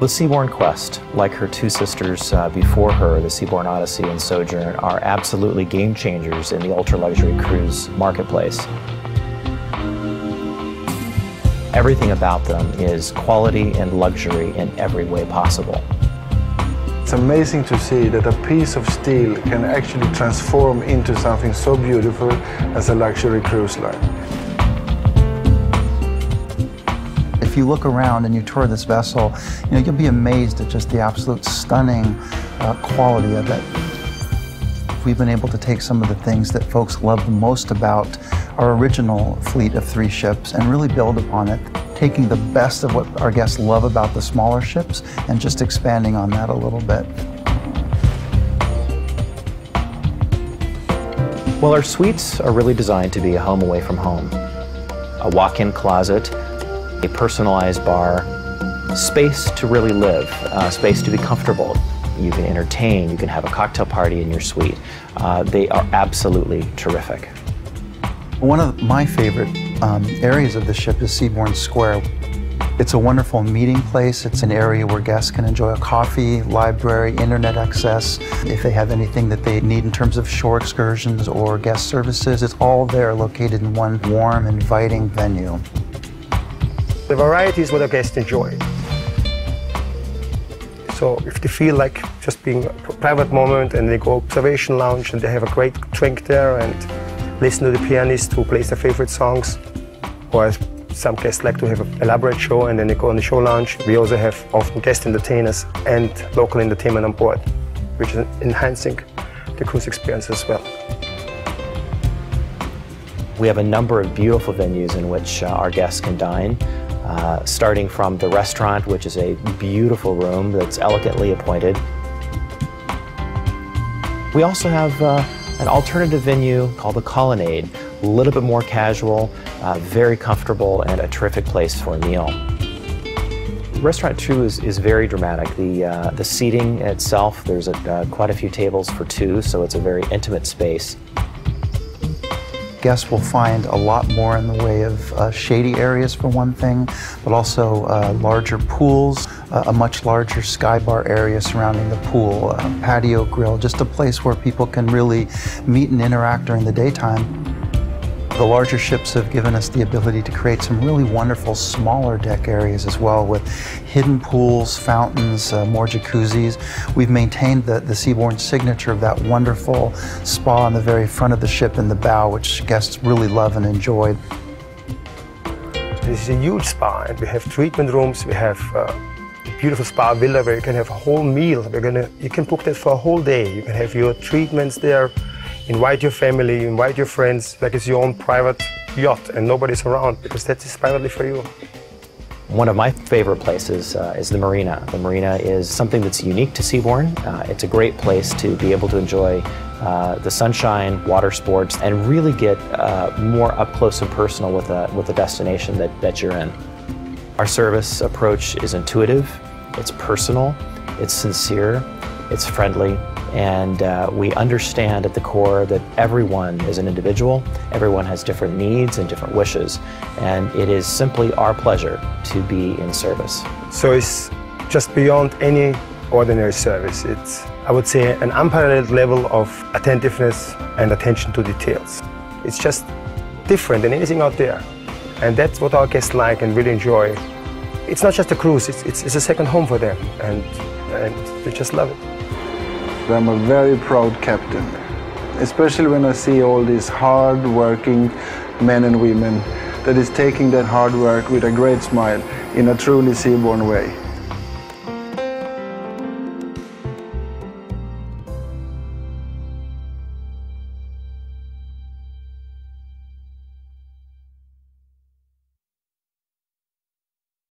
The Seabourn Quest, like her two sisters uh, before her, the Seabourn Odyssey and Sojourn, are absolutely game changers in the ultra-luxury cruise marketplace. Everything about them is quality and luxury in every way possible. It's amazing to see that a piece of steel can actually transform into something so beautiful as a luxury cruise line. You look around and you tour this vessel, you know, you'll be amazed at just the absolute stunning uh, quality of it. We've been able to take some of the things that folks love the most about our original fleet of three ships and really build upon it, taking the best of what our guests love about the smaller ships and just expanding on that a little bit. Well, our suites are really designed to be a home away from home. A walk-in closet, a personalized bar, space to really live, uh, space to be comfortable. You can entertain, you can have a cocktail party in your suite. Uh, they are absolutely terrific. One of my favorite um, areas of the ship is Seabourn Square. It's a wonderful meeting place. It's an area where guests can enjoy a coffee, library, internet access. If they have anything that they need in terms of shore excursions or guest services, it's all there located in one warm, inviting venue. The variety is what our guests enjoy. So if they feel like just being a private moment and they go observation lounge and they have a great drink there and listen to the pianist who plays their favorite songs. Or some guests like to have an elaborate show and then they go on the show lounge. We also have often guest entertainers and local entertainment on board, which is enhancing the cruise experience as well. We have a number of beautiful venues in which uh, our guests can dine. Uh, starting from the restaurant, which is a beautiful room that's elegantly appointed. We also have uh, an alternative venue called the Colonnade, a little bit more casual, uh, very comfortable, and a terrific place for a meal. Restaurant 2 is, is very dramatic. The, uh, the seating itself, there's a, uh, quite a few tables for two, so it's a very intimate space. Guests will find a lot more in the way of uh, shady areas for one thing, but also uh, larger pools, uh, a much larger sky bar area surrounding the pool, patio grill, just a place where people can really meet and interact during the daytime. The larger ships have given us the ability to create some really wonderful smaller deck areas as well with hidden pools, fountains, uh, more jacuzzis. We've maintained the, the signature of that wonderful spa on the very front of the ship in the bow, which guests really love and enjoy. This is a huge spa and we have treatment rooms, we have uh, a beautiful spa villa where you can have a whole meal. We're gonna, you can book that for a whole day. You can have your treatments there, invite your family, invite your friends, like it's your own private yacht and nobody's around because that is privately for you. One of my favorite places uh, is the marina. The marina is something that's unique to Seabourn. Uh, it's a great place to be able to enjoy uh, the sunshine, water sports, and really get uh, more up close and personal with a, with the destination that, that you're in. Our service approach is intuitive, it's personal, it's sincere, it's friendly, and uh, we understand at the core that everyone is an individual, everyone has different needs and different wishes, and it is simply our pleasure to be in service. So it's just beyond any ordinary service. It's, I would say, an unparalleled level of attentiveness and attention to details. It's just different than anything out there. And that's what our guests like and really enjoy. It's not just a cruise, it's, it's, it's a second home for them, and, and they just love it. I'm a very proud captain, especially when I see all these hard-working men and women that is taking that hard work with a great smile in a truly Seabourn way.